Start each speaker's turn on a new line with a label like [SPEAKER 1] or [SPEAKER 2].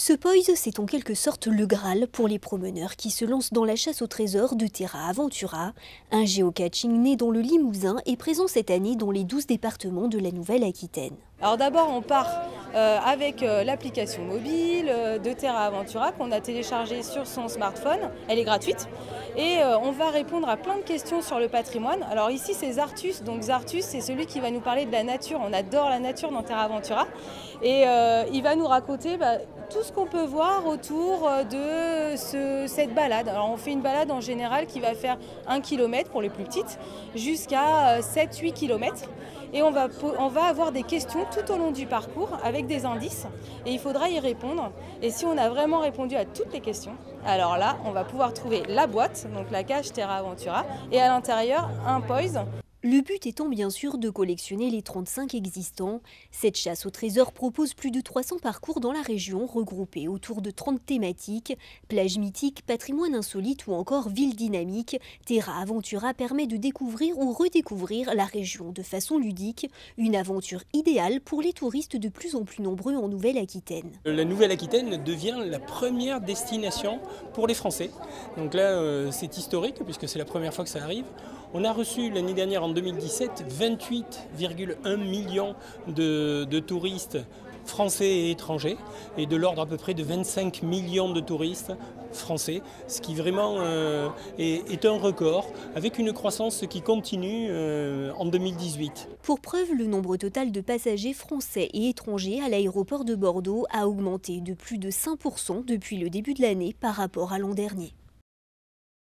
[SPEAKER 1] Ce Poise, c'est en quelque sorte le Graal pour les promeneurs qui se lancent dans la chasse au trésor de Terra Aventura, un géocaching né dans le Limousin et présent cette année dans les 12 départements de la Nouvelle-Aquitaine.
[SPEAKER 2] Alors d'abord on part euh, avec euh, l'application mobile euh, de Terra Aventura qu'on a téléchargée sur son smartphone, elle est gratuite. Et on va répondre à plein de questions sur le patrimoine. Alors ici c'est Zartus, donc Zartus c'est celui qui va nous parler de la nature, on adore la nature dans Terra Aventura. Et il va nous raconter bah, tout ce qu'on peut voir autour de cette balade. Alors on fait une balade en général qui va faire 1 km pour les plus petites jusqu'à 7-8 km et on va, avoir des questions tout au long du parcours avec des indices et il faudra y répondre. Et si on a vraiment répondu à toutes les questions, alors là, on va pouvoir trouver la boîte, donc la cage Terra Aventura, et à l'intérieur un poise
[SPEAKER 1] le but étant bien sûr de collectionner les 35 existants. Cette chasse au trésor propose plus de 300 parcours dans la région regroupés autour de 30 thématiques. Plage mythique, patrimoine insolite ou encore ville dynamique. Terra Aventura permet de découvrir ou redécouvrir la région de façon ludique. Une aventure idéale pour les touristes de plus en plus nombreux en Nouvelle-Aquitaine.
[SPEAKER 3] La Nouvelle-Aquitaine devient la première destination pour les Français. Donc là, euh, c'est historique puisque c'est la première fois que ça arrive. On a reçu l'année dernière, en 2017, 28,1 millions de, touristes français et étrangers, et de l'ordre à peu près de 25 millions de touristes français, ce qui vraiment euh, est, un record, avec une croissance qui continue euh, en 2018.
[SPEAKER 1] Pour preuve, le nombre total de passagers français et étrangers à l'aéroport de Bordeaux a augmenté de plus de 5% depuis le début de l'année par rapport à l'an dernier.